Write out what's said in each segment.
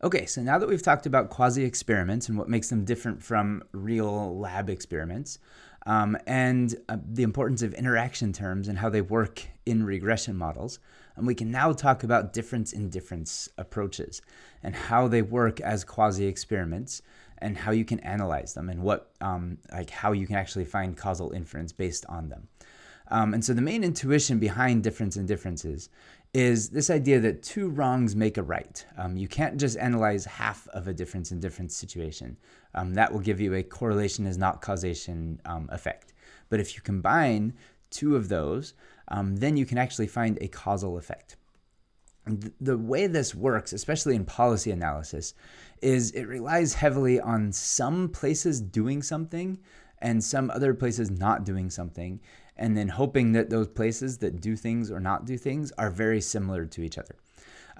Okay, so now that we've talked about quasi experiments and what makes them different from real lab experiments, um, and uh, the importance of interaction terms and how they work in regression models, and we can now talk about difference in difference approaches and how they work as quasi experiments and how you can analyze them and what um, like how you can actually find causal inference based on them. Um, and so the main intuition behind difference in differences is this idea that two wrongs make a right. Um, you can't just analyze half of a difference in difference situation. Um, that will give you a correlation is not causation um, effect. But if you combine two of those, um, then you can actually find a causal effect. the way this works, especially in policy analysis, is it relies heavily on some places doing something and some other places not doing something and then hoping that those places that do things or not do things are very similar to each other.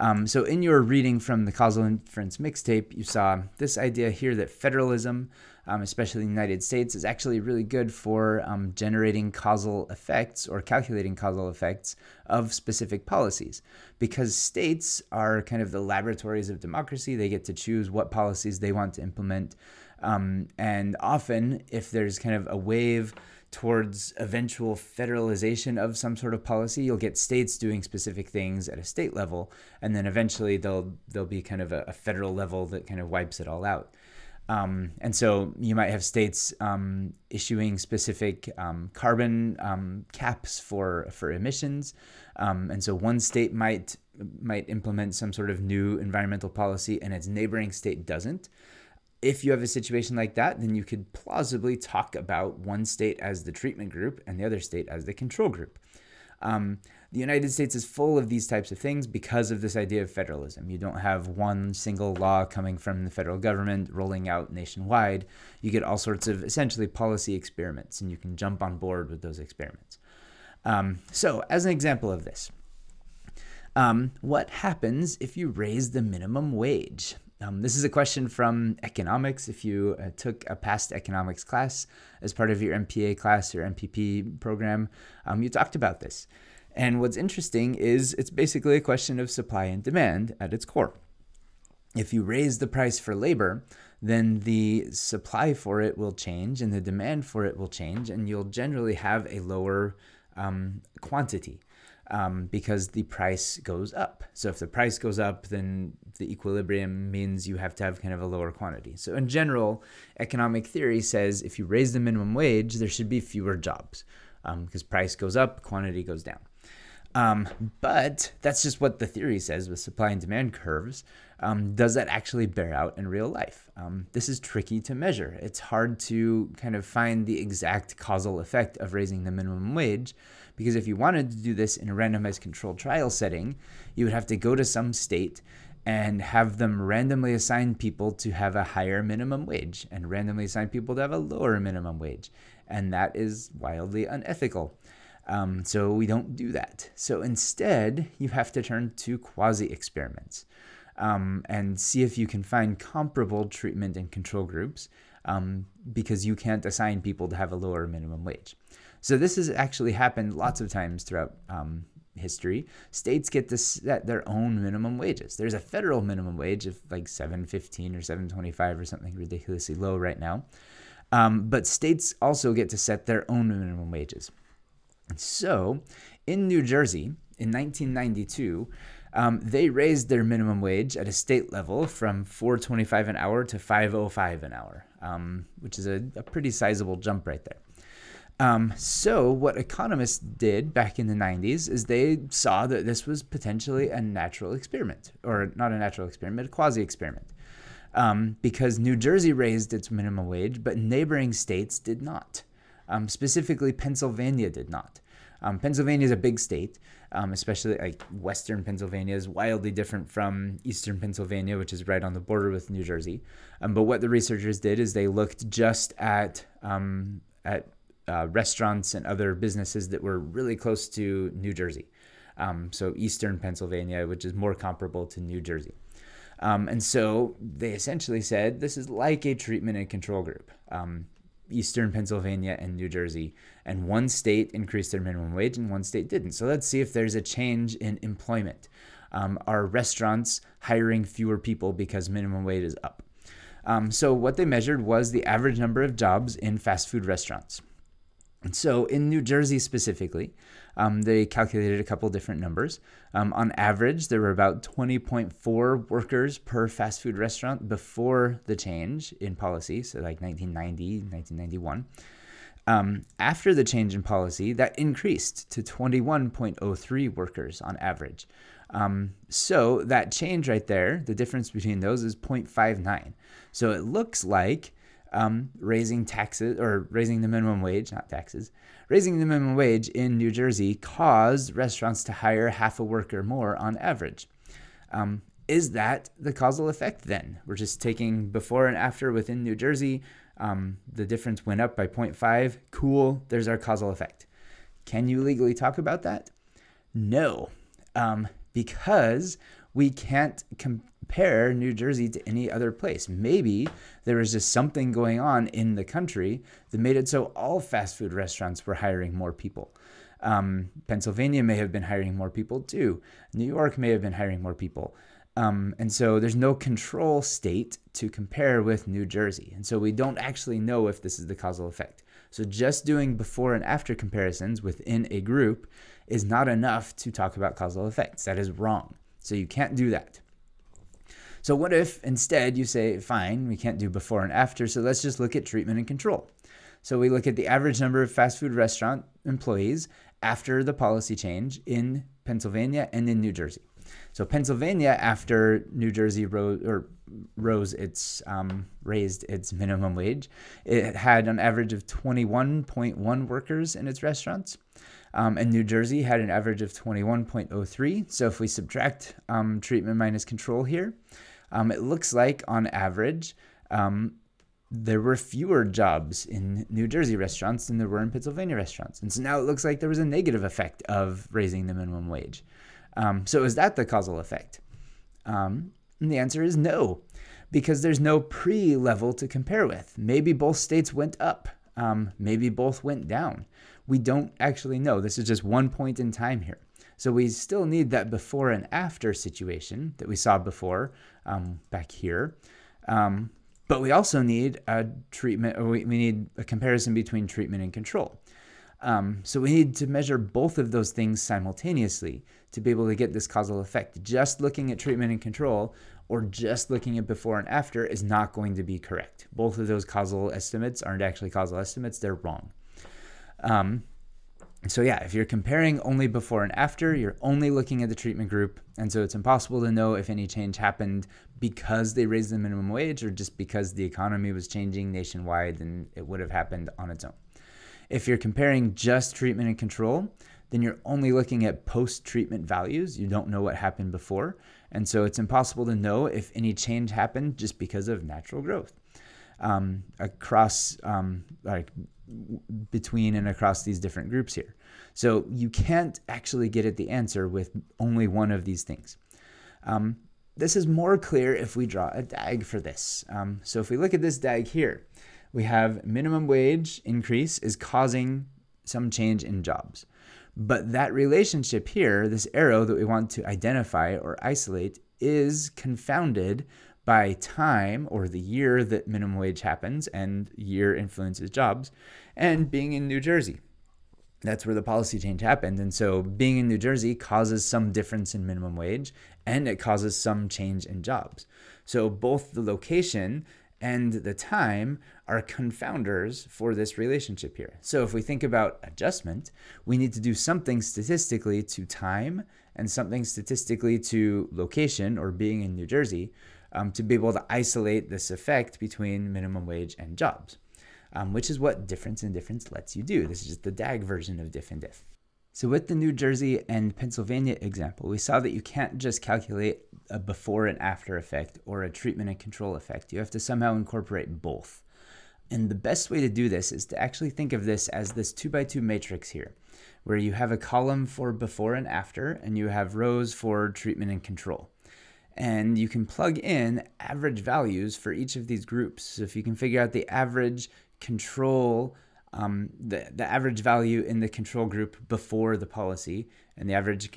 Um, so, in your reading from the Causal Inference mixtape, you saw this idea here that federalism, um, especially in the United States, is actually really good for um, generating causal effects or calculating causal effects of specific policies. Because states are kind of the laboratories of democracy, they get to choose what policies they want to implement. Um, and often, if there's kind of a wave, towards eventual federalization of some sort of policy. You'll get states doing specific things at a state level, and then eventually there'll there'll be kind of a, a federal level that kind of wipes it all out. Um, and so you might have states um, issuing specific um, carbon um, caps for for emissions, um, and so one state might might implement some sort of new environmental policy, and its neighboring state doesn't if you have a situation like that, then you could plausibly talk about one state as the treatment group and the other state as the control group. Um, the United States is full of these types of things because of this idea of federalism. You don't have one single law coming from the federal government rolling out nationwide. You get all sorts of essentially policy experiments, and you can jump on board with those experiments. Um, so, as an example of this, um, what happens if you raise the minimum wage? Um, this is a question from economics. If you uh, took a past economics class as part of your MPA class or MPP program, um, you talked about this. And what's interesting is it's basically a question of supply and demand at its core. If you raise the price for labor, then the supply for it will change and the demand for it will change, and you'll generally have a lower um, quantity um, because the price goes up. So if the price goes up, then the equilibrium means you have to have kind of a lower quantity. So in general, economic theory says if you raise the minimum wage, there should be fewer jobs because um, price goes up, quantity goes down. Um, but that's just what the theory says with supply and demand curves. Um, does that actually bear out in real life? Um, this is tricky to measure. It's hard to kind of find the exact causal effect of raising the minimum wage because if you wanted to do this in a randomized controlled trial setting, you would have to go to some state and have them randomly assign people to have a higher minimum wage and randomly assign people to have a lower minimum wage. And that is wildly unethical. Um, so we don't do that. So instead, you have to turn to quasi experiments um, and see if you can find comparable treatment and control groups um, because you can't assign people to have a lower minimum wage. So this has actually happened lots of times throughout um, history. States get to set their own minimum wages. There's a federal minimum wage of like 715 or 725 or something ridiculously low right now. Um, but states also get to set their own minimum wages. So in New Jersey in 1992, um, they raised their minimum wage at a state level from 425 an hour to 505 an hour, um, which is a, a pretty sizable jump right there. Um, so, what economists did back in the 90s is they saw that this was potentially a natural experiment, or not a natural experiment, a quasi experiment. Um, because New Jersey raised its minimum wage, but neighboring states did not. Um, specifically, Pennsylvania did not. Um, Pennsylvania is a big state, um, especially like Western Pennsylvania is wildly different from Eastern Pennsylvania, which is right on the border with New Jersey. Um, but what the researchers did is they looked just at at uh, restaurants and other businesses that were really close to New Jersey. Um, so Eastern Pennsylvania, which is more comparable to New Jersey. Um, and so they essentially said this is like a treatment and control group. Um, Eastern Pennsylvania and New Jersey, and one state increased their minimum wage and one state didn't. So let's see if there's a change in employment. Um, are restaurants hiring fewer people because minimum wage is up? Um, so, what they measured was the average number of jobs in fast food restaurants. So, in New Jersey specifically, um, they calculated a couple different numbers. Um, on average, there were about 20.4 workers per fast food restaurant before the change in policy, so like 1990, 1991. Um, after the change in policy, that increased to 21.03 workers on average. Um, so that change right there, the difference between those is 0.59. So it looks like um, raising taxes or raising the minimum wage, not taxes, raising the minimum wage in New Jersey caused restaurants to hire half a worker more on average. Um, is that the causal effect then? We're just taking before and after within New Jersey. Um, the difference went up by 0.5. Cool, there's our causal effect. Can you legally talk about that? No, um, because we can't compare New Jersey to any other place. Maybe there was just something going on in the country that made it so all fast food restaurants were hiring more people. Um, Pennsylvania may have been hiring more people too. New York may have been hiring more people. Um, and so there's no control state to compare with New Jersey. And so we don't actually know if this is the causal effect. So just doing before and after comparisons within a group is not enough to talk about causal effects. That is wrong. So you can't do that. So what if instead you say, fine, we can't do before and after, so let's just look at treatment and control. So we look at the average number of fast food restaurant employees after the policy change in Pennsylvania and in New Jersey. So Pennsylvania, after New Jersey rose or rose its um, raised its minimum wage, it had an average of 21.1 workers in its restaurants. Um, and New Jersey had an average of 21.03. So if we subtract um, treatment minus control here, um, it looks like on average, um, there were fewer jobs in New Jersey restaurants than there were in Pennsylvania restaurants. And so now it looks like there was a negative effect of raising the minimum wage. Um, so is that the causal effect? Um, and the answer is no, because there's no pre level to compare with. Maybe both states went up, maybe both went down we don't actually know. This is just one point in time here. So we still need that before and after situation that we saw before um, back here. Um, but we also need a treatment, we, we need a comparison between treatment and control. Um, so we need to measure both of those things simultaneously to be able to get this causal effect. Just looking at treatment and control or just looking at before and after is not going to be correct. Both of those causal estimates aren't actually causal estimates, they're wrong. Um, so yeah, if you're comparing only before and after, you're only looking at the treatment group, and so it's impossible to know if any change happened because they raised the minimum wage or just because the economy was changing nationwide and it would have happened on its own. If you're comparing just treatment and control, then you're only looking at post-treatment values. You don't know what happened before, and so it's impossible to know if any change happened just because of natural growth um, across um, like between and across these different groups here. So you can't actually get at the answer with only one of these things. Um, this is more clear if we draw a DAG for this. Um, so if we look at this DAG here, we have minimum wage increase is causing some change in jobs. But that relationship here, this arrow that we want to identify or isolate, is confounded by time or the year that minimum wage happens and year influences jobs and being in New Jersey. That's where the policy change happened. And so being in New Jersey causes some difference in minimum wage and it causes some change in jobs. So both the location and the time are confounders for this relationship here. So if we think about adjustment, we need to do something statistically to time and something statistically to location or being in New Jersey um, to be able to isolate this effect between minimum wage and jobs, um, which is what difference in difference lets you do. This is just the DAG version of diff and diff. So with the New Jersey and Pennsylvania example, we saw that you can't just calculate a before and after effect or a treatment and control effect. You have to somehow incorporate both. And the best way to do this is to actually think of this as this two by two matrix here, where you have a column for before and after, and you have rows for treatment and control and you can plug in average values for each of these groups. So if you can figure out the average control um, the, the average value in the control group before the policy and the average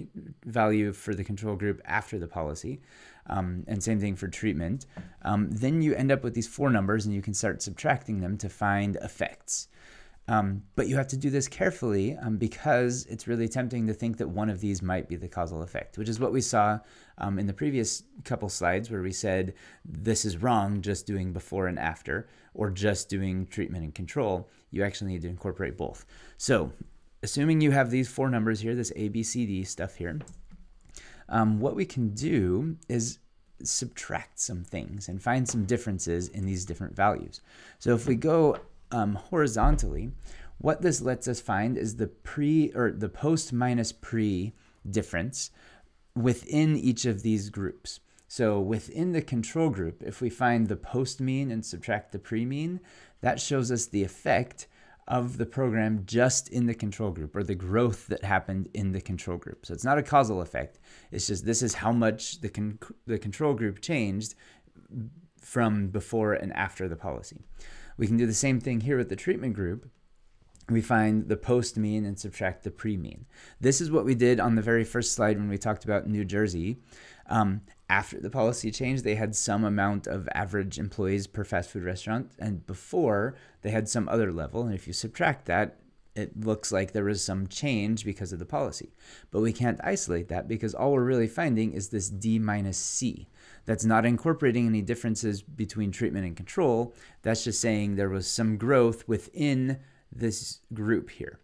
value for the control group after the policy, um, and same thing for treatment, um, then you end up with these four numbers and you can start subtracting them to find effects. Um, but you have to do this carefully um, because it's really tempting to think that one of these might be the causal effect, which is what we saw um, in the previous couple slides where we said this is wrong just doing before and after or just doing treatment and control. You actually need to incorporate both. So, assuming you have these four numbers here, this A, B, C, D stuff here, um, what we can do is subtract some things and find some differences in these different values. So if we go um, horizontally, what this lets us find is the pre or the post minus pre difference within each of these groups. So within the control group, if we find the post mean and subtract the pre mean, that shows us the effect of the program just in the control group or the growth that happened in the control group. So it's not a causal effect. It's just this is how much the, con- the control group changed from before and after the policy. We can do the same thing here with the treatment group. We find the post mean and subtract the pre mean. This is what we did on the very first slide when we talked about New Jersey. Um, after the policy change, they had some amount of average employees per fast food restaurant, and before they had some other level. And if you subtract that, it looks like there was some change because of the policy. But we can't isolate that because all we're really finding is this D minus C that's not incorporating any differences between treatment and control. That's just saying there was some growth within this group here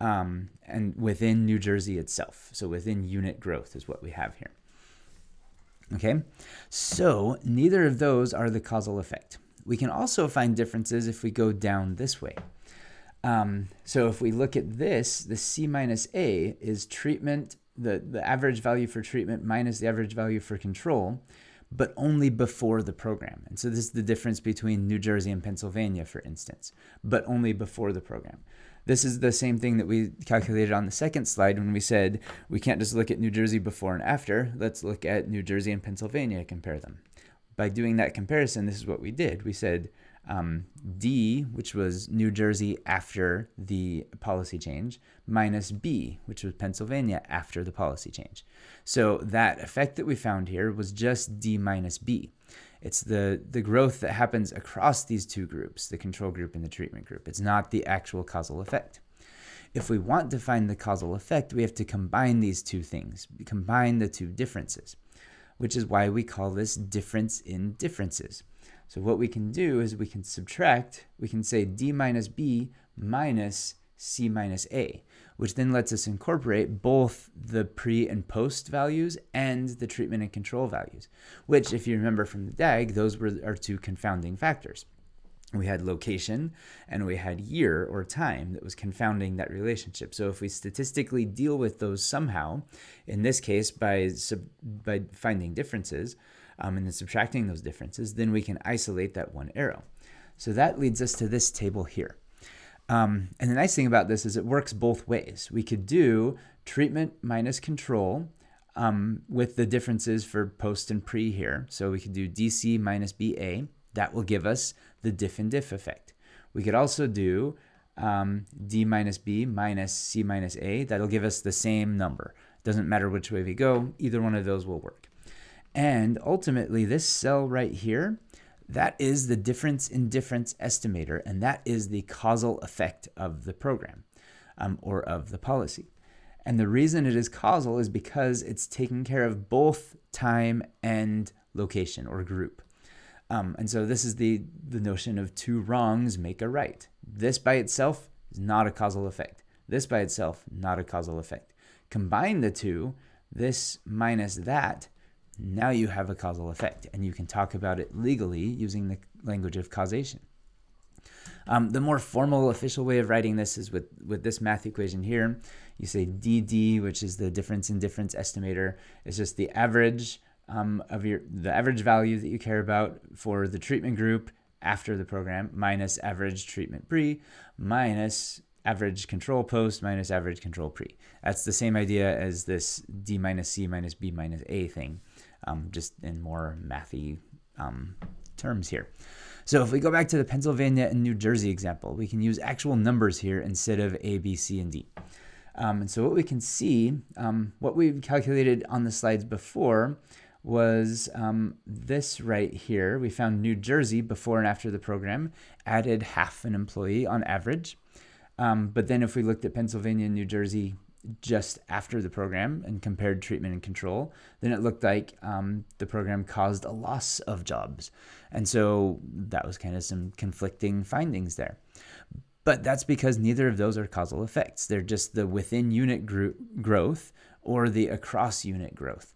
um, and within New Jersey itself. So within unit growth is what we have here. Okay, so neither of those are the causal effect. We can also find differences if we go down this way. Um, so if we look at this, the C minus A is treatment, the, the average value for treatment minus the average value for control but only before the program. And so this is the difference between New Jersey and Pennsylvania, for instance, but only before the program. This is the same thing that we calculated on the second slide when we said we can't just look at New Jersey before and after. Let's look at New Jersey and Pennsylvania, compare them. By doing that comparison, this is what we did. We said um, D, which was New Jersey after the policy change, minus B, which was Pennsylvania after the policy change. So that effect that we found here was just D minus B. It's the, the growth that happens across these two groups, the control group and the treatment group. It's not the actual causal effect. If we want to find the causal effect, we have to combine these two things, combine the two differences, which is why we call this difference in differences. So what we can do is we can subtract, we can say d minus b minus c minus a, which then lets us incorporate both the pre and post values and the treatment and control values, which if you remember from the DAG, those were our two confounding factors. We had location and we had year or time that was confounding that relationship. So if we statistically deal with those somehow, in this case by, by finding differences, um, and then subtracting those differences, then we can isolate that one arrow. So that leads us to this table here. Um, and the nice thing about this is it works both ways. We could do treatment minus control um, with the differences for post and pre here. So we could do DC minus BA. That will give us the diff and diff effect. We could also do um, D minus B minus C minus A. That'll give us the same number. Doesn't matter which way we go, either one of those will work. And ultimately, this cell right here, that is the difference in difference estimator, and that is the causal effect of the program um, or of the policy. And the reason it is causal is because it's taking care of both time and location or group. Um, and so this is the, the notion of two wrongs make a right. This by itself is not a causal effect. This by itself, not a causal effect. Combine the two, this minus that, now you have a causal effect, and you can talk about it legally using the language of causation. Um, the more formal official way of writing this is with, with this math equation here. You say DD, which is the difference in difference estimator, is just the average um, of your the average value that you care about for the treatment group after the program minus average treatment pre minus average control post minus average control pre. That's the same idea as this D minus C minus B minus A thing um, just in more mathy um, terms here. So if we go back to the Pennsylvania and New Jersey example, we can use actual numbers here instead of A, B, C, and D. Um, and so what we can see, um, what we've calculated on the slides before was um, this right here. We found New Jersey before and after the program added half an employee on average. Um, but then if we looked at Pennsylvania and New Jersey just after the program and compared treatment and control, then it looked like um, the program caused a loss of jobs. And so that was kind of some conflicting findings there. But that's because neither of those are causal effects. They're just the within unit gro- growth or the across unit growth,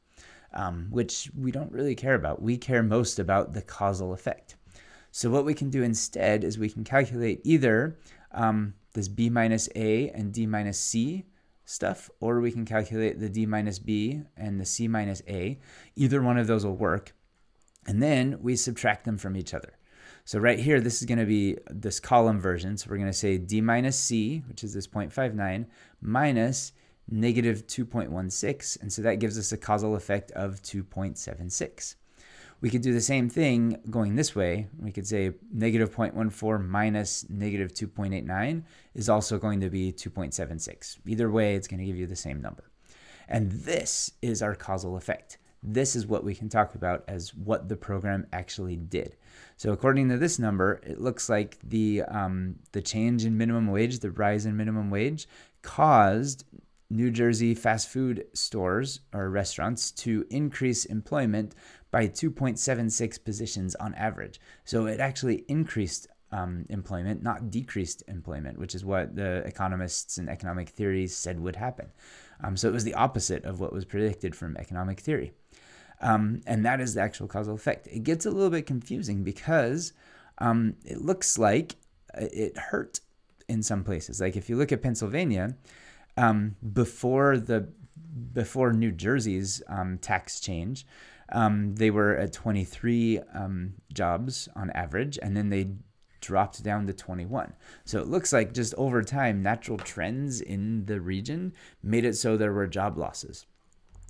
um, which we don't really care about. We care most about the causal effect. So, what we can do instead is we can calculate either um, this B minus A and D minus C stuff, or we can calculate the D minus B and the C minus A. Either one of those will work. And then we subtract them from each other. So right here, this is going to be this column version. So we're going to say D minus C, which is this 0.59, minus negative 2.16. And so that gives us a causal effect of 2.76. We could do the same thing going this way. We could say negative 0.14 minus negative 2.89 is also going to be 2.76. Either way, it's going to give you the same number. And this is our causal effect. This is what we can talk about as what the program actually did. So according to this number, it looks like the um, the change in minimum wage, the rise in minimum wage, caused New Jersey fast food stores or restaurants to increase employment by 2.76 positions on average. So it actually increased um, employment, not decreased employment, which is what the economists and economic theories said would happen. Um, so it was the opposite of what was predicted from economic theory. Um, and that is the actual causal effect. It gets a little bit confusing because um, it looks like it hurt in some places. Like if you look at Pennsylvania, um, before the before New Jersey's um, tax change, um, they were at 23 um, jobs on average, and then they dropped down to 21. So it looks like just over time, natural trends in the region made it so there were job losses.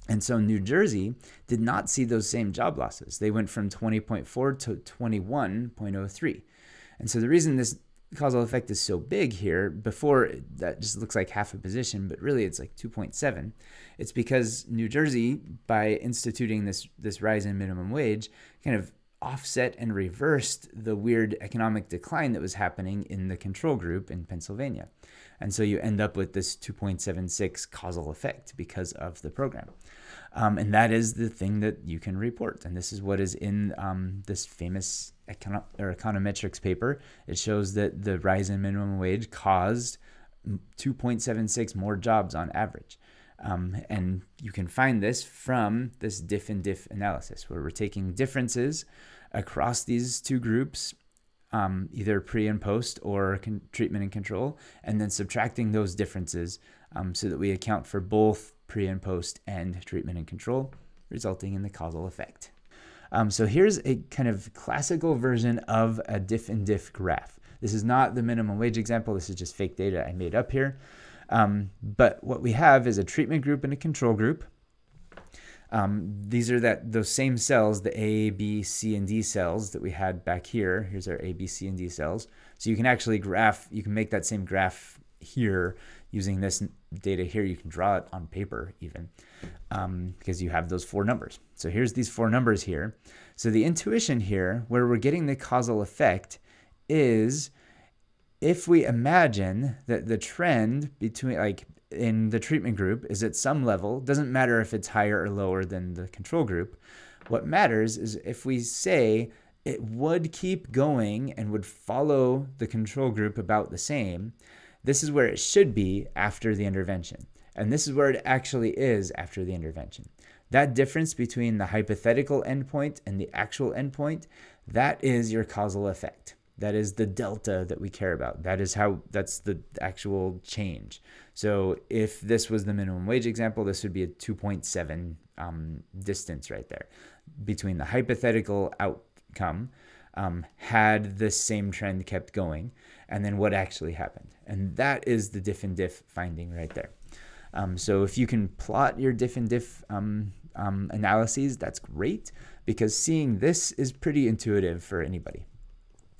And so New Jersey did not see those same job losses. They went from 20.4 to 21.03. And so the reason this causal effect is so big here, before that just looks like half a position, but really it's like 2.7. It's because New Jersey, by instituting this this rise in minimum wage, kind of offset and reversed the weird economic decline that was happening in the control group in Pennsylvania. And so you end up with this 2.76 causal effect because of the program. Um, and that is the thing that you can report. And this is what is in um, this famous econo- or econometrics paper. It shows that the rise in minimum wage caused 2.76 more jobs on average. Um, and you can find this from this diff and diff analysis, where we're taking differences across these two groups um, either pre and post or con- treatment and control, and then subtracting those differences um, so that we account for both pre and post and treatment and control, resulting in the causal effect. Um, so here's a kind of classical version of a diff and diff graph. This is not the minimum wage example, this is just fake data I made up here. Um, but what we have is a treatment group and a control group. Um, these are that those same cells, the A, B, C, and D cells that we had back here. Here's our A, B, C, and D cells. So you can actually graph, you can make that same graph here using this data here. You can draw it on paper even um, because you have those four numbers. So here's these four numbers here. So the intuition here, where we're getting the causal effect, is if we imagine that the trend between like in the treatment group is at some level, doesn't matter if it's higher or lower than the control group. What matters is if we say it would keep going and would follow the control group about the same, this is where it should be after the intervention. And this is where it actually is after the intervention. That difference between the hypothetical endpoint and the actual endpoint, that is your causal effect. That is the delta that we care about. That is how, that's the actual change. So if this was the minimum wage example, this would be a 2.7 um, distance right there between the hypothetical outcome um, had this same trend kept going and then what actually happened. And that is the diff and diff finding right there. Um, so if you can plot your diff and diff um, um, analyses, that's great because seeing this is pretty intuitive for anybody.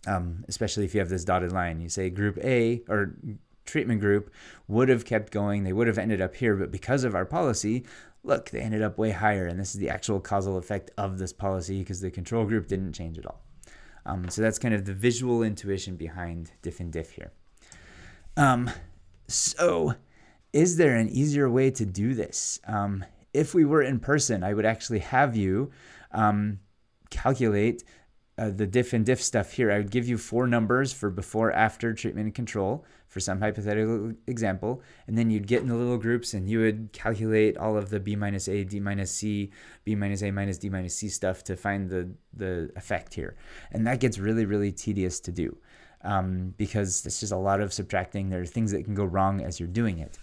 Um, especially if you have this dotted line. You say group A or treatment group would have kept going, they would have ended up here, but because of our policy, look, they ended up way higher. And this is the actual causal effect of this policy because the control group didn't change at all. Um, so that's kind of the visual intuition behind diff and diff here. Um, so, is there an easier way to do this? Um, if we were in person, I would actually have you um, calculate uh, the diff and diff stuff here. I would give you four numbers for before, after treatment and control for some hypothetical example, and then you'd get in the little groups and you would calculate all of the b minus a, d minus c, b minus a minus d minus c stuff to find the the effect here, and that gets really really tedious to do um, because it's just a lot of subtracting. There are things that can go wrong as you're doing it,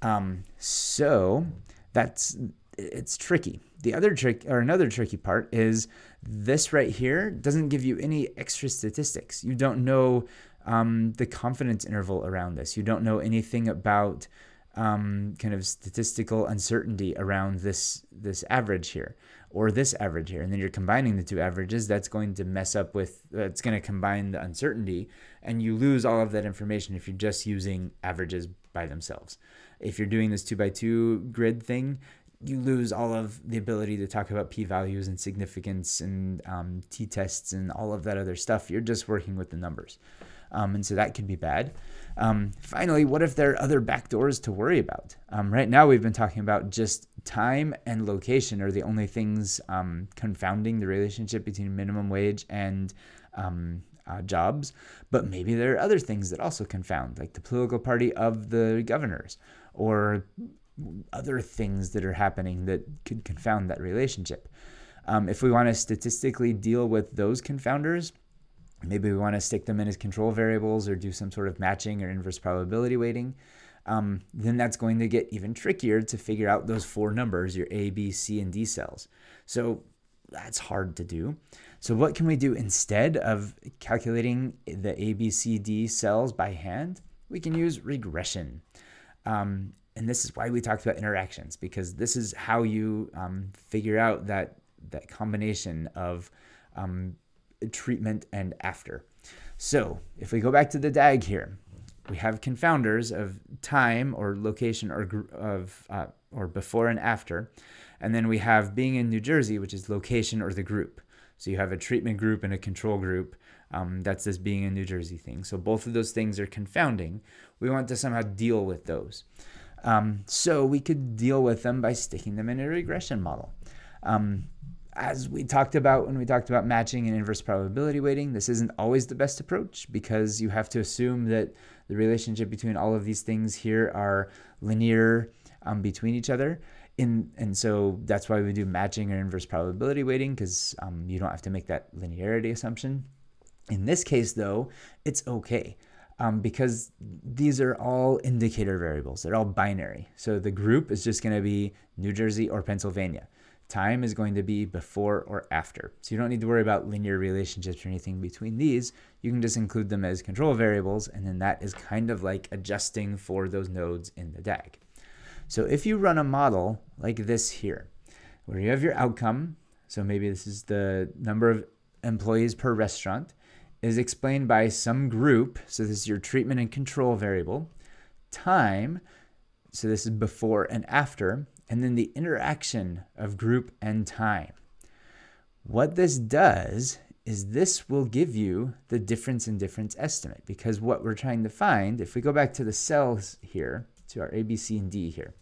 um, so that's it's tricky. The other trick or another tricky part is this right here doesn't give you any extra statistics. You don't know um, the confidence interval around this. You don't know anything about um, kind of statistical uncertainty around this this average here or this average here, and then you're combining the two averages. That's going to mess up with. It's going to combine the uncertainty, and you lose all of that information if you're just using averages by themselves. If you're doing this two by two grid thing, you lose all of the ability to talk about p-values and significance and um, t-tests and all of that other stuff. You're just working with the numbers. Um, and so that could be bad. Um, finally, what if there are other backdoors to worry about? Um, right now, we've been talking about just time and location are the only things um, confounding the relationship between minimum wage and um, uh, jobs. But maybe there are other things that also confound, like the political party of the governors or other things that are happening that could confound that relationship. Um, if we want to statistically deal with those confounders, maybe we want to stick them in as control variables or do some sort of matching or inverse probability weighting, um, then that's going to get even trickier to figure out those four numbers, your A, B, C, and D cells. So that's hard to do. So what can we do instead of calculating the A, B, C, D cells by hand? We can use regression. Um, and this is why we talked about interactions because this is how you um, figure out that that combination of um, treatment and after. So if we go back to the DAG here, we have confounders of time or location or of uh, or before and after, and then we have being in New Jersey, which is location or the group. So you have a treatment group and a control group. Um, that's this being in New Jersey thing. So both of those things are confounding. We want to somehow deal with those. Um, so we could deal with them by sticking them in a regression model. Um, as we talked about when we talked about matching and inverse probability weighting, this isn't always the best approach because you have to assume that the relationship between all of these things here are linear um, between each other. In, and so that's why we do matching or inverse probability weighting because um, you don't have to make that linearity assumption. In this case, though, it's okay um, because these are all indicator variables. They're all binary. So the group is just going to be New Jersey or Pennsylvania. Time is going to be before or after. So you don't need to worry about linear relationships or anything between these. You can just include them as control variables, and then that is kind of like adjusting for those nodes in the DAG. So if you run a model like this here, where you have your outcome, so maybe this is the number of employees per restaurant, is explained by some group. So this is your treatment and control variable. Time, so this is before and after and then the interaction of group and time. What this does is this will give you the difference in difference estimate because what we're trying to find, if we go back to the cells here, to our A, B, C, and D here,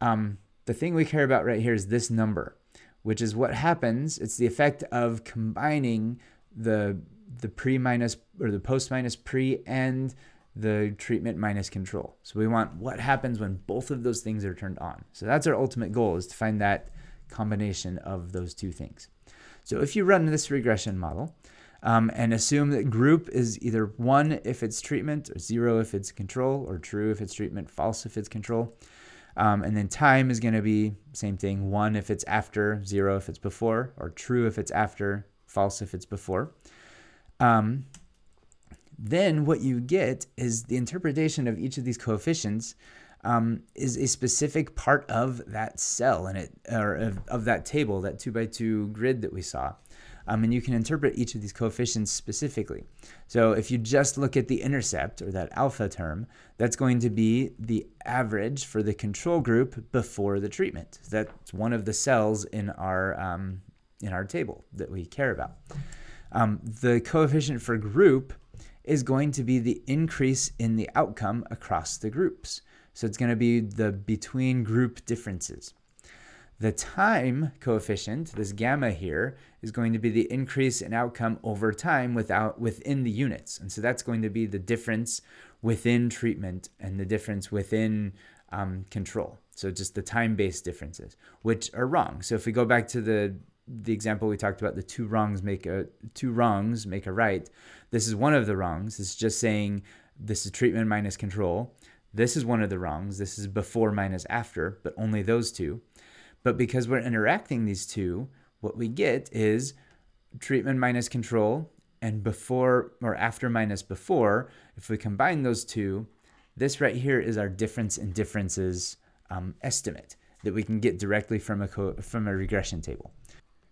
um, the thing we care about right here is this number, which is what happens. It's the effect of combining the the pre minus or the post minus pre and the treatment minus control. So we want what happens when both of those things are turned on. So that's our ultimate goal is to find that combination of those two things. So if you run this regression model um, and assume that group is either one if it's treatment or zero if it's control or true if it's treatment, false if it's control. Um, and then time is going to be same thing, one if it's after, zero if it's before, or true if it's after, false if it's before. Um, then what you get is the interpretation of each of these coefficients um, is a specific part of that cell and it or of, of, that table, that two by two grid that we saw. Um, and you can interpret each of these coefficients specifically. So if you just look at the intercept or that alpha term, that's going to be the average for the control group before the treatment. That's one of the cells in our um, in our table that we care about. Um, the coefficient for group is going to be the increase in the outcome across the groups. So it's going to be the between group differences. The time coefficient, this gamma here, is going to be the increase in outcome over time without within the units. And so that's going to be the difference within treatment and the difference within um, control. So just the time-based differences, which are wrong. So if we go back to the the example we talked about, the two wrongs make a two wrongs make a right. This is one of the wrongs. It's just saying this is treatment minus control. This is one of the wrongs. This is before minus after, but only those two. But because we're interacting these two, what we get is treatment minus control and before or after minus before. If we combine those two, this right here is our difference in differences um, estimate that we can get directly from a, from a regression table.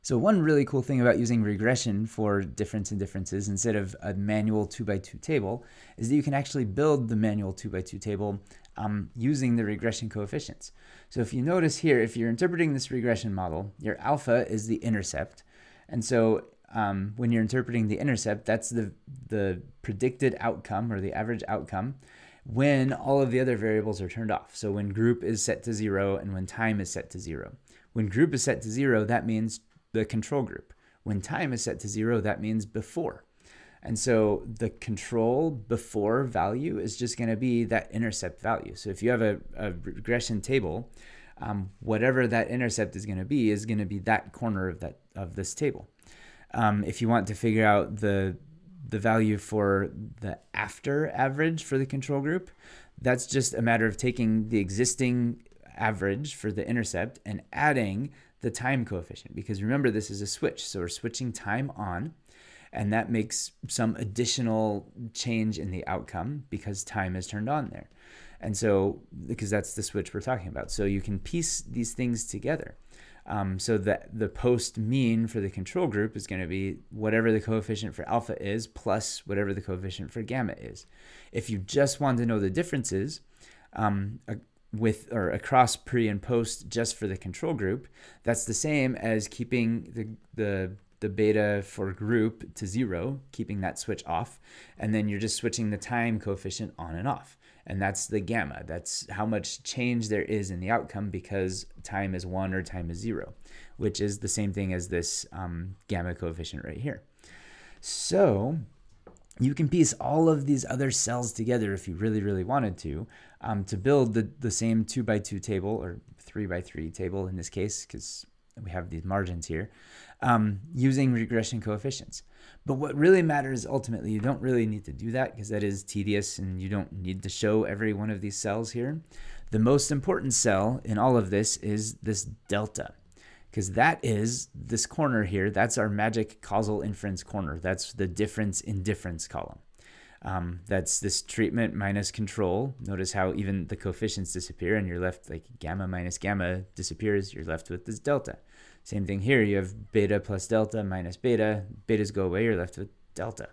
So one really cool thing about using regression for difference in differences instead of a manual 2 by 2 table is that you can actually build the manual 2 by 2 table um, using the regression coefficients. So if you notice here, if you're interpreting this regression model, your alpha is the intercept. And so um, when you're interpreting the intercept, that's the, the predicted outcome or the average outcome when all of the other variables are turned off. So when group is set to zero and when time is set to zero. When group is set to zero, that means the control group. When time is set to zero, that means before. And so the control before value is just going to be that intercept value. So if you have a, a regression table, um, whatever that intercept is going to be is going to be that corner of that of this table. Um, if you want to figure out the the value for the after average for the control group, that's just a matter of taking the existing average for the intercept and adding the time coefficient because remember this is a switch so we're switching time on and that makes some additional change in the outcome because time is turned on there. And so because that's the switch we're talking about. So you can piece these things together. Um, so that the post mean for the control group is going to be whatever the coefficient for alpha is plus whatever the coefficient for gamma is. If you just want to know the differences um, a, with or across pre and post just for the control group, that's the same as keeping the the the beta for group to zero, keeping that switch off, and then you're just switching the time coefficient on and off. And that's the gamma. That's how much change there is in the outcome because time is one or time is zero, which is the same thing as this um, gamma coefficient right here. So you can piece all of these other cells together if you really, really wanted to, um, to build the, the same two by two table or three by three table in this case, because we have these margins here, um, using regression coefficients. But what really matters ultimately, you don't really need to do that because that is tedious and you don't need to show every one of these cells here. The most important cell in all of this is this delta because that is this corner here. That's our magic causal inference corner. That's the difference in difference column. Um, that's this treatment minus control. Notice how even the coefficients disappear and you're left like gamma minus gamma disappears. You're left with this delta. Same thing here. You have beta plus delta minus beta. Betas go away. You're left with delta.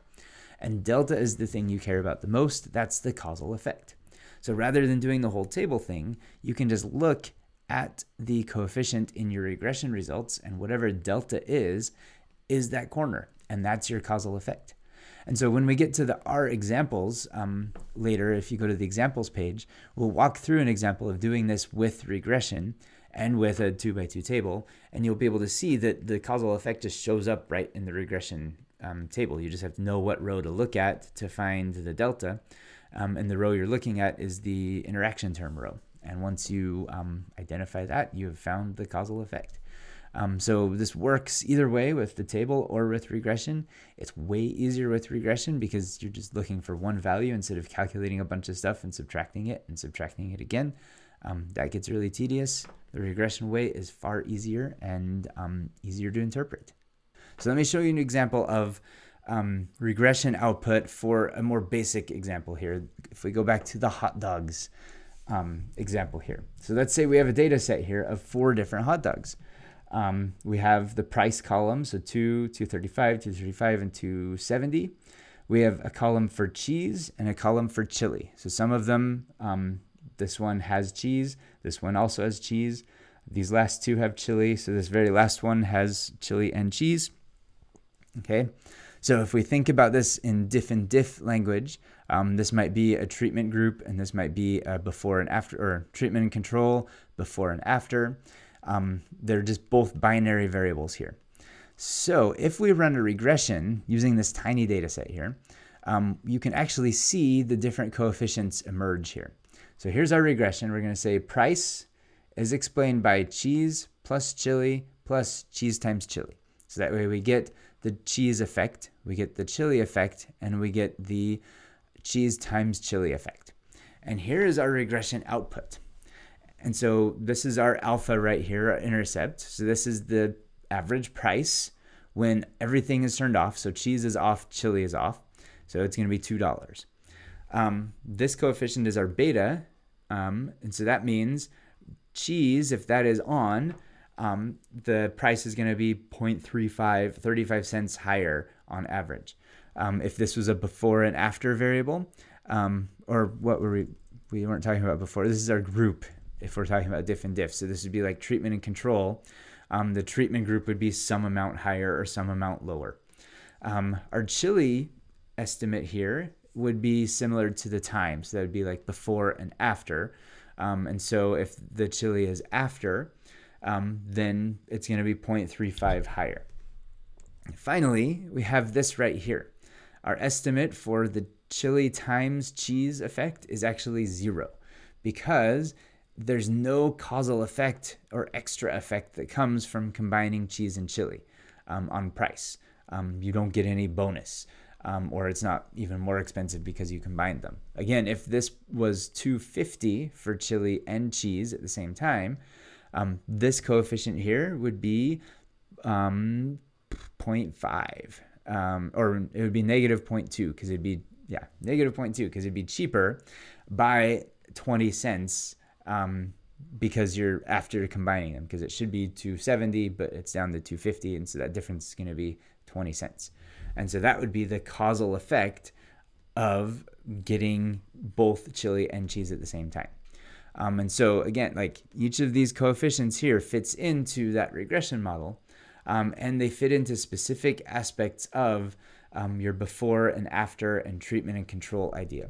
And delta is the thing you care about the most. That's the causal effect. So rather than doing the whole table thing, you can just look at the coefficient in your regression results, and whatever delta is, is that corner, and that's your causal effect. And so when we get to the R examples um, later, if you go to the examples page, we'll walk through an example of doing this with regression and with a two by two table, and you'll be able to see that the causal effect just shows up right in the regression um, table. You just have to know what row to look at to find the delta, um, and the row you're looking at is the interaction term row. And once you um, identify that, you have found the causal effect. Um, so this works either way with the table or with regression. It's way easier with regression because you're just looking for one value instead of calculating a bunch of stuff and subtracting it and subtracting it again. Um, that gets really tedious. The regression way is far easier and um, easier to interpret. So let me show you an example of um, regression output for a more basic example here. If we go back to the hot dogs, um, example here. So let's say we have a data set here of four different hot dogs. Um, we have the price column, so 2, 235, 235, and 270. We have a column for cheese and a column for chili. So some of them, um, this one has cheese, this one also has cheese. These last two have chili, so this very last one has chili and cheese. Okay, so if we think about this in diff and diff language, um, this might be a treatment group, and this might be a before and after, or treatment and control before and after. Um, they're just both binary variables here. So if we run a regression using this tiny data set here, um, you can actually see the different coefficients emerge here. So here's our regression. We're going to say price is explained by cheese plus chili plus cheese times chili. So that way we get the cheese effect, we get the chili effect, and we get the cheese times chili effect. And here is our regression output. And so this is our alpha right here, our intercept. So this is the average price when everything is turned off. So cheese is off, chili is off. So it's going to be $2. Um, this coefficient is our beta. Um, and so that means cheese, if that is on, um, the price is going to be 0.35, 35 cents higher on average. Um, if this was a before and after variable, um, or what were we, we weren't talking about before, this is our group if we're talking about diff and diff. So this would be like treatment and control. Um, the treatment group would be some amount higher or some amount lower. Um, our chili estimate here would be similar to the time. So that would be like before and after. Um, and so if the chili is after, um, then it's going to be 0.35 higher. Finally, we have this right here. Our estimate for the chili times cheese effect is actually zero because there's no causal effect or extra effect that comes from combining cheese and chili um, on price. Um, you don't get any bonus, um, or it's not even more expensive because you combined them. Again, if this was 250 for chili and cheese at the same time, um, this coefficient here would be um, 0.5, um, or it would be negative 0.2 because it'd be yeah negative 0.2 because it'd be cheaper by 20 cents um, because you're after combining them because it should be 270 but it's down to 250 and so that difference is going to be 20 cents. And so that would be the causal effect of getting both chili and cheese at the same time. Um, and so again like each of these coefficients here fits into that regression model um, and they fit into specific aspects of um, your before and after and treatment and control idea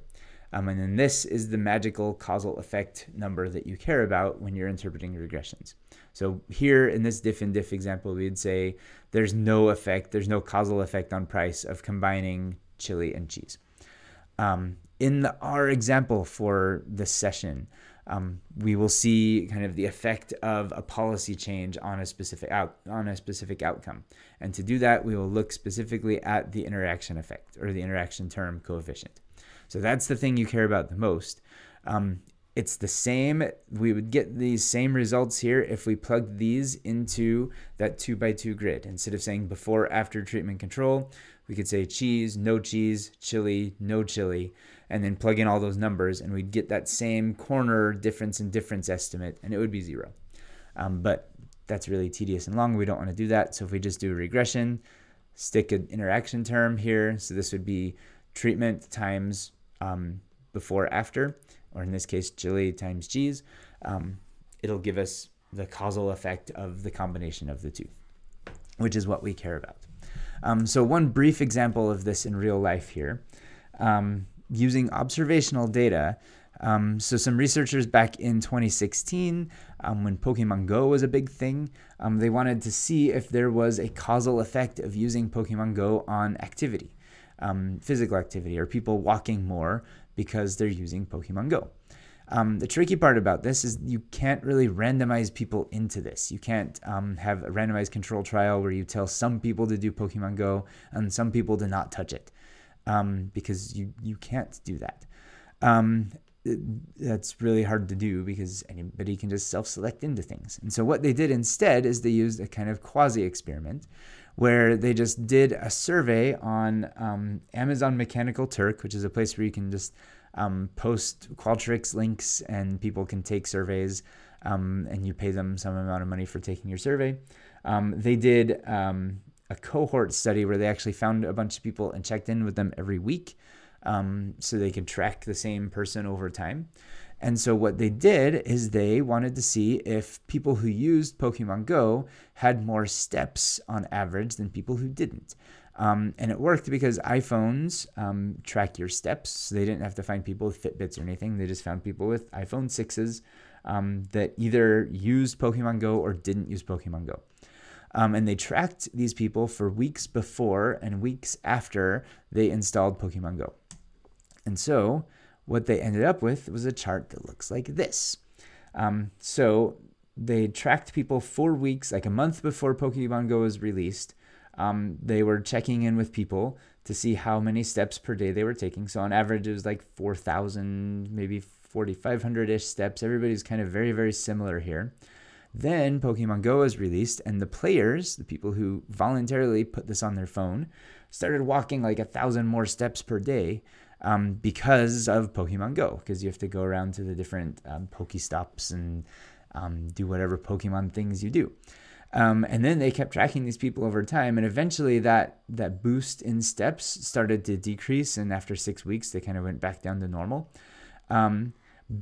um, and then this is the magical causal effect number that you care about when you're interpreting regressions. So here in this diff and diff example, we'd say there's no effect, there's no causal effect on price of combining chili and cheese. Um, in the, our example for this session, um, we will see kind of the effect of a policy change on a specific out on a specific outcome. And to do that, we will look specifically at the interaction effect or the interaction term coefficient. So that's the thing you care about the most. Um, it's the same. We would get these same results here if we plugged these into that two by two grid. Instead of saying before, after treatment control, we could say cheese, no cheese, chili, no chili, and then plug in all those numbers and we'd get that same corner difference and difference estimate and it would be zero. Um, but that's really tedious and long. We don't want to do that. So if we just do a regression, stick an interaction term here. So this would be treatment times um, before after, or in this case, chili times cheese, um, it'll give us the causal effect of the combination of the two, which is what we care about. Um, so one brief example of this in real life here, um, using observational data. Um, so some researchers back in 2016, um, when Pokemon Go was a big thing, um, they wanted to see if there was a causal effect of using Pokemon Go on activity um, physical activity or people walking more because they're using Pokemon Go. Um, the tricky part about this is you can't really randomize people into this. You can't um, have a randomized control trial where you tell some people to do Pokemon Go and some people to not touch it um, because you, you can't do that. Um, that's really hard to do because anybody can just self select into things. And so, what they did instead is they used a kind of quasi experiment where they just did a survey on um, Amazon Mechanical Turk, which is a place where you can just um, post Qualtrics links and people can take surveys um, and you pay them some amount of money for taking your survey. Um, they did um, a cohort study where they actually found a bunch of people and checked in with them every week um, so they could track the same person over time. And so what they did is they wanted to see if people who used Pokemon Go had more steps on average than people who didn't. Um, and it worked because iPhones um, track your steps. So they didn't have to find people with Fitbits or anything. They just found people with iPhone 6s um, that either used Pokemon Go or didn't use Pokemon Go. Um, and they tracked these people for weeks before and weeks after they installed Pokemon Go. And so what they ended up with was a chart that looks like this. Um, so they tracked people for weeks, like a month before Pokemon Go was released. Um, they were checking in with people to see how many steps per day they were taking. So on average, it was like 4,000, maybe 4,500 ish steps. Everybody's kind of very, very similar here. Then Pokemon Go was released, and the players, the people who voluntarily put this on their phone, started walking like a thousand more steps per day um, because of Pokemon Go, because you have to go around to the different um, Pokestops and um, do whatever Pokemon things you do. Um, and then they kept tracking these people over time, and eventually that that boost in steps started to decrease. And after six weeks, they kind of went back down to normal. Um,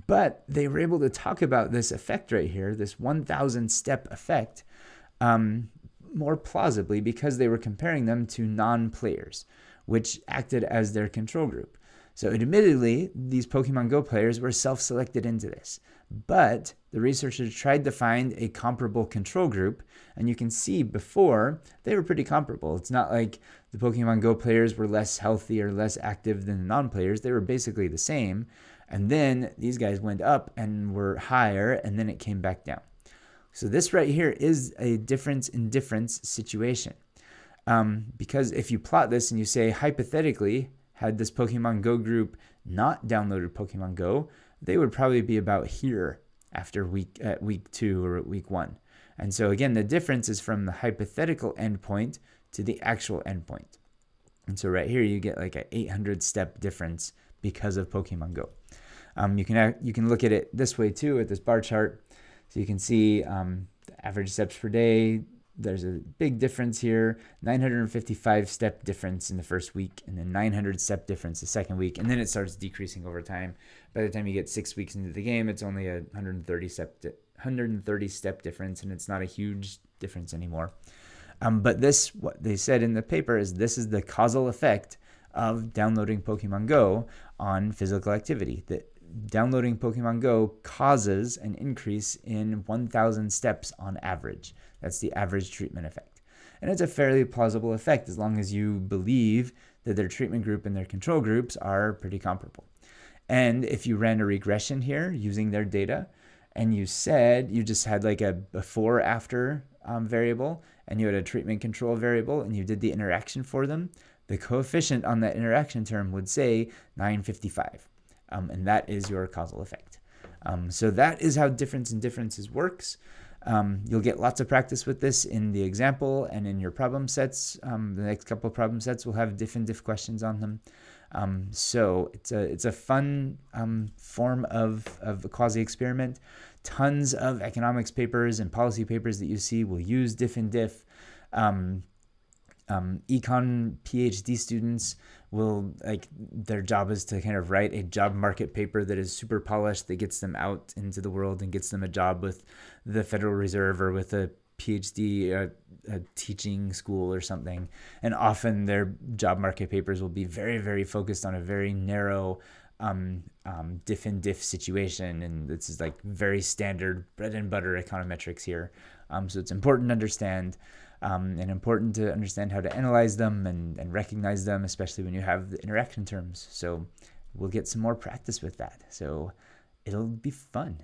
but they were able to talk about this effect right here, this 1,000 step effect, um, more plausibly because they were comparing them to non-players, which acted as their control group. So, admittedly, these Pokemon Go players were self selected into this, but the researchers tried to find a comparable control group, and you can see before they were pretty comparable. It's not like the Pokemon Go players were less healthy or less active than the non players, they were basically the same. And then these guys went up and were higher, and then it came back down. So, this right here is a difference in difference situation. Um, because if you plot this and you say, hypothetically, had this Pokemon Go group not downloaded Pokemon Go, they would probably be about here after week at week two or week one. And so again, the difference is from the hypothetical endpoint to the actual endpoint. And so right here, you get like an 800 step difference because of Pokemon Go. Um, you can you can look at it this way too at this bar chart. So you can see um, the average steps per day, there's a big difference here. 955 step difference in the first week and then 900 step difference the second week and then it starts decreasing over time. By the time you get six weeks into the game it's only a 130 step 130 step difference and it's not a huge difference anymore. Um, but this what they said in the paper is this is the causal effect of downloading pokemon go on physical activity. That downloading pokemon go causes an increase in 1000 steps on average that's the average treatment effect. And it's a fairly plausible effect as long as you believe that their treatment group and their control groups are pretty comparable. And if you ran a regression here using their data, and you said you just had like a before after um, variable, and you had a treatment control variable, and you did the interaction for them, the coefficient on that interaction term would say 955. Um, and that is your causal effect. Um, so that is how difference in differences works. Um, you'll get lots of practice with this in the example and in your problem sets. Um, the next couple of problem sets will have diff and diff questions on them. Um, so it's a it's a fun um, form of, of a quasi experiment. Tons of economics papers and policy papers that you see will use diff and diff. Um, um, econ PhD students will like their job is to kind of write a job market paper that is super polished that gets them out into the world and gets them a job with the Federal Reserve or with a PhD, a, a teaching school or something. And often their job market papers will be very, very focused on a very narrow um, um, diff and diff situation. And this is like very standard bread and butter econometrics here. Um, so it's important to understand um, and important to understand how to analyze them and, and recognize them, especially when you have the interaction terms. So we'll get some more practice with that. So it'll be fun.